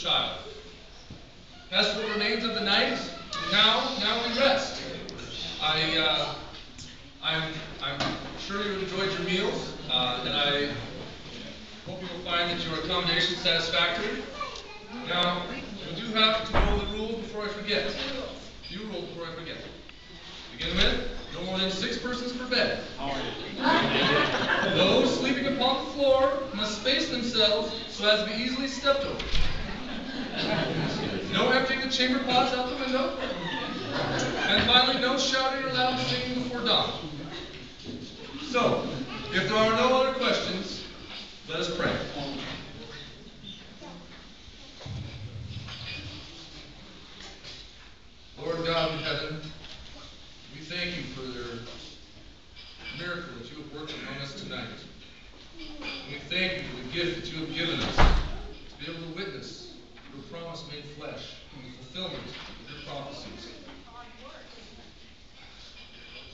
child. As for the remains of the night, now, now we rest. I, uh, I'm, I'm sure you enjoyed your meals, uh, and I hope you will find that your accommodation is satisfactory. Now, we do have to know the rule before I forget. You rules before I forget. Begin with, no more than six persons per bed. Those sleeping upon the floor must space themselves so as to be easily stepped over. Chamber pots out the window. And finally, no shouting or loud singing before dawn. So, if there are no other questions, let us pray. Lord God in heaven, we thank you for the miracle that you have worked among us tonight. We thank you for the gift that you have given us to be able to witness your promise made flesh and the fulfillment of your prophecies.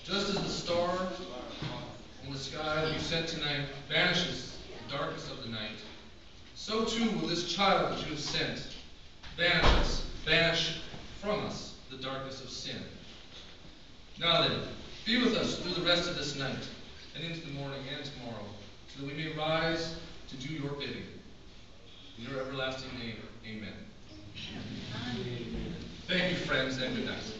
Just as the star in the sky that you sent tonight banishes the darkness of the night, so too will this child that you have sent banish us, banish from us the darkness of sin. Now then, be with us through the rest of this night and into the morning and tomorrow, so that we may rise to do your bidding. In your everlasting name, amen. Thank you, friends, and good night.